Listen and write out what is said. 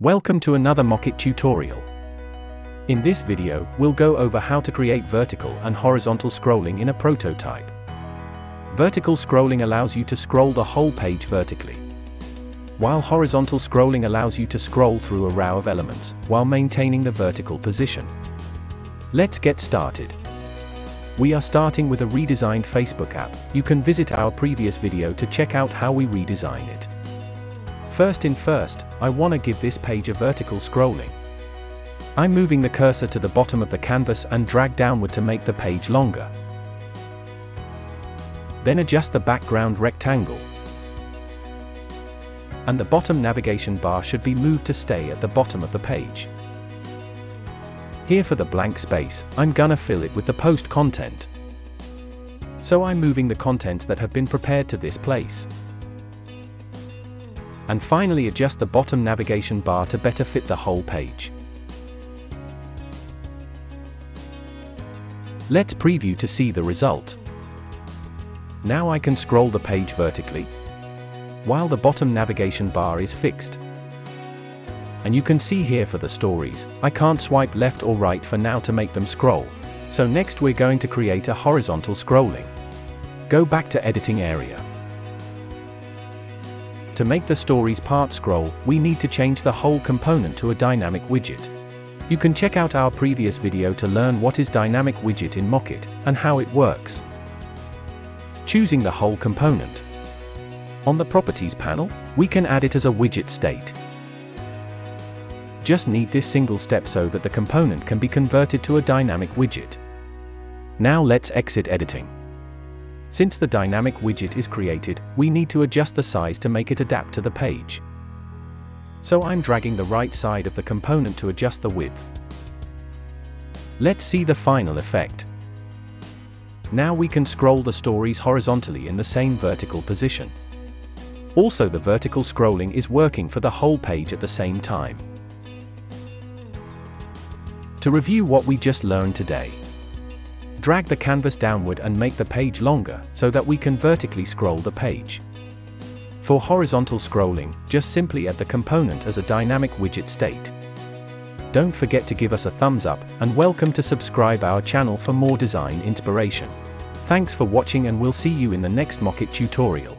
Welcome to another Mockitt tutorial. In this video, we'll go over how to create vertical and horizontal scrolling in a prototype. Vertical scrolling allows you to scroll the whole page vertically, while horizontal scrolling allows you to scroll through a row of elements, while maintaining the vertical position. Let's get started. We are starting with a redesigned Facebook app. You can visit our previous video to check out how we redesign it. First in first, I want to give this page a vertical scrolling. I'm moving the cursor to the bottom of the canvas and drag downward to make the page longer. Then adjust the background rectangle. And the bottom navigation bar should be moved to stay at the bottom of the page. Here for the blank space, I'm gonna fill it with the post content. So I'm moving the contents that have been prepared to this place and finally adjust the bottom navigation bar to better fit the whole page. Let's preview to see the result. Now I can scroll the page vertically, while the bottom navigation bar is fixed. And you can see here for the stories, I can't swipe left or right for now to make them scroll. So next we're going to create a horizontal scrolling. Go back to editing area. To make the stories part scroll, we need to change the whole component to a dynamic widget. You can check out our previous video to learn what is dynamic widget in Mockitt, and how it works. Choosing the whole component. On the Properties panel, we can add it as a widget state. Just need this single step so that the component can be converted to a dynamic widget. Now let's exit editing. Since the dynamic widget is created, we need to adjust the size to make it adapt to the page. So I'm dragging the right side of the component to adjust the width. Let's see the final effect. Now we can scroll the stories horizontally in the same vertical position. Also the vertical scrolling is working for the whole page at the same time. To review what we just learned today, Drag the canvas downward and make the page longer, so that we can vertically scroll the page. For horizontal scrolling, just simply add the component as a dynamic widget state. Don't forget to give us a thumbs up, and welcome to subscribe our channel for more design inspiration. Thanks for watching and we'll see you in the next Mockitt tutorial.